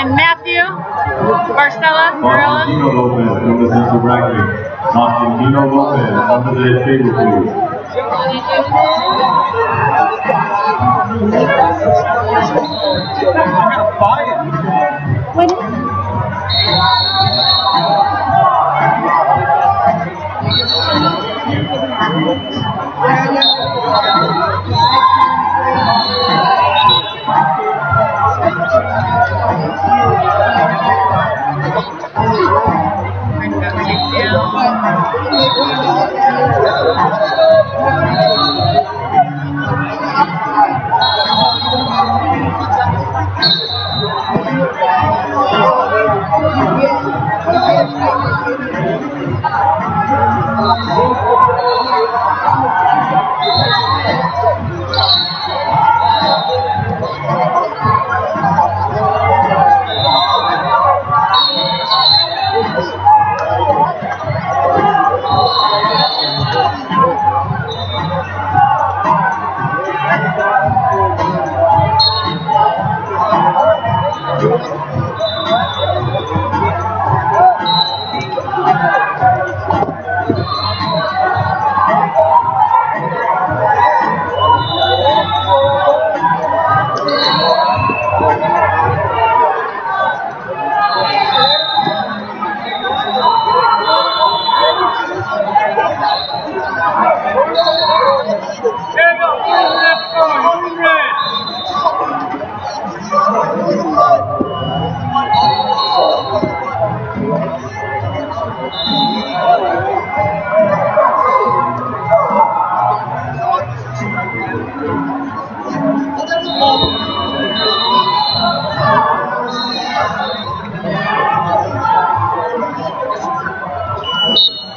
and Matthew Barela Morelos. Martino Lopez bracket. Martino Lopez under the table, please.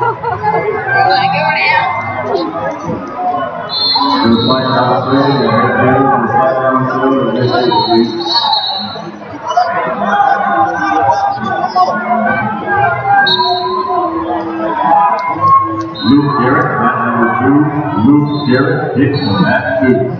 We'll. Luke Garrett, number two. Luke Garrett Dixon, mat two.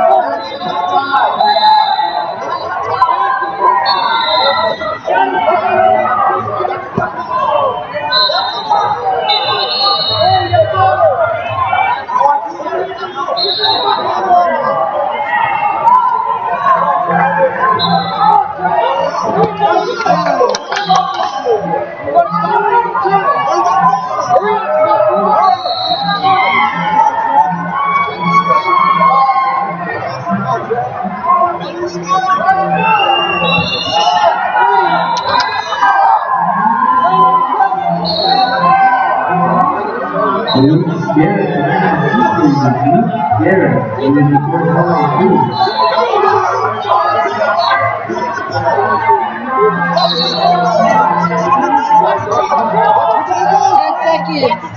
Ten seconds.